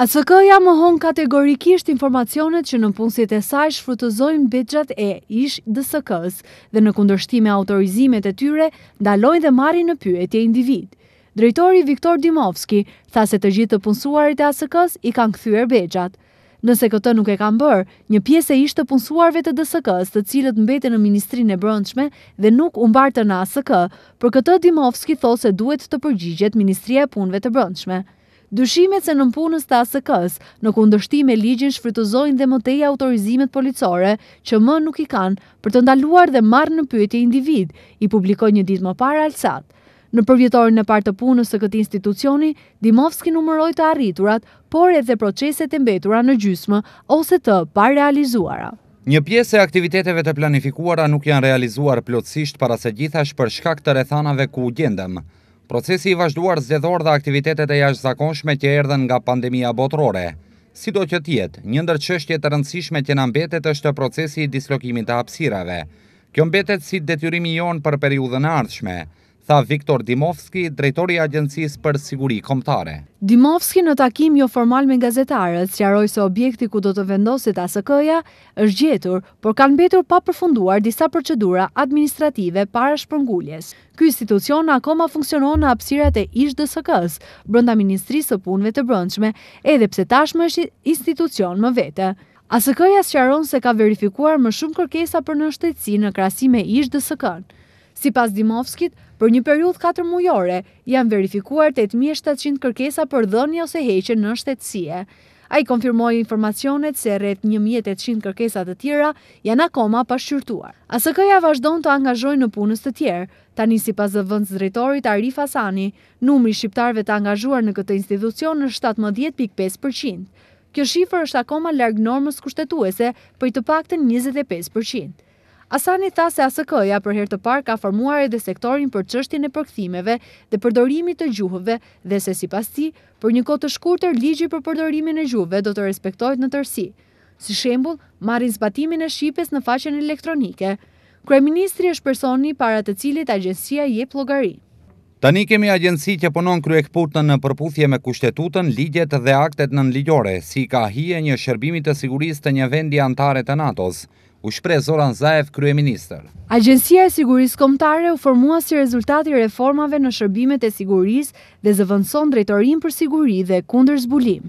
ASK-ja mohon kategorikisht informacionet që nëpunësit e saj shfrytëzojnë bexhat e ish-DSK-së dhe në kundërshtim me autorizimet e tyre ndalojnë dhe marrin në pyetje individë. Drejtori Viktor Dimovski tha se të gjithë të punësuarit e ASK-së i kanë kthyer bexhat. Nëse këtë nuk e kanë bërë, një pjesë e ish të punësuarve të DSK-së, të cilët mbetën në Ministrinë e Brendshme dhe nuk u mbartën në ASK, për këtë Dimovski thotë se duhet të përgjigjet Ministria e Punëve të Brendshme. Dyshimet se nëpunës të ASK-së, në kundërshtim me ligjin shfrytëzojnë dhe më tej autorizimet policore që më nuk i kanë, për të ndaluar dhe marrë në pyetje individë, i publikoi një ditë më parë Alsat. Në përvjetorin e parë të punës së këtij institucioni, Dimovski numëroi të arriturat, por edhe proceset e mbetura në gjysmë ose të parealizuara. Një pjesë e aktiviteteve të planifikuara nuk janë realizuar plotësisht para së gjithash për shkak të rrethanave ku u gjendëm. Procesi i vazhduar zgjedhor dhe aktivitetet e jashtëzakonshme që erdhën nga pandemia botërore. Sido që të jetë, një ndër çështjet e rëndësishme që na mbetet është procesi i dislokimit të hapësirave. Kjo mbetet si detyrimi jonë për periudhën e ardhshme, tha Viktor Dimovski, drejtor i Agjencisë për Siguri Kombëtare. Dimovski në takim joformal me gazetarët sqaroi se objekti ku do të vendoset ASK-ja është gjetur, por kanë mbetur pa përfunduar disa procedura administrative para shpërnguljes. Ky institucion akoma funksionon në hapësirat e ish-DSK-së, brenda Ministrisë së Punëve të Brendshme, edhe pse tashmë është institucion më vete. ASK-ja sqaron se ka verifikuar më shumë kërkesa për nënshtetësi në krahasim me ish-DSK-në. Sipas Dimovskit, për një periudhë katërmujore, janë verifikuar tetë mijë e shtatëqind kërkesa për dhënie ose heqje nënshtetësie. Ai konfirmoi informacionet se rreth një mijë e tetëqind kërkesa të tjera janë akoma pa shqyrtuar. ASK-ja vazhdon të angazhojë nëpunës të tjerë. Tani sipas zëvendësdrejtorit Arif Asani, numri i shqiptarëve të angazhuar në këtë institucion është shtatëmbëdhjetë pikë pesë për qind. Kjo shifër është akoma larg normës kushtetuese prej të paktën njëzet e pesë për qind. Asani tha se ASK-ja për herë të parë ka formuar edhe sektorin për çështjen e përkthimeve dhe përdorimit të gjuhëve dhe se sipas tij, për një kohë të shkurtër ligji për përdorimin e gjuhëve do të respektohet në tërësi. Si shembull, marrin zbatimin e shqipes në faqen elektronike. Kryeministri është personi para të cilit agjencia jep llogari. Tani kemi agjenci që punon kryekëput në përputhje me Kushtetutën, ligjet dhe aktet nënligjore, si i ka hije një shërbimi të sigurisë të një vendi anëtare të NATO-s, u shpreh Zoran Zaev, kryeministër. Agjencia e Sigurisë Kombëtare u formua si rezultat i reformave në shërbimet e sigurisë dhe zëvendëson Drejtorinë për Siguri dhe Kundërzbulim.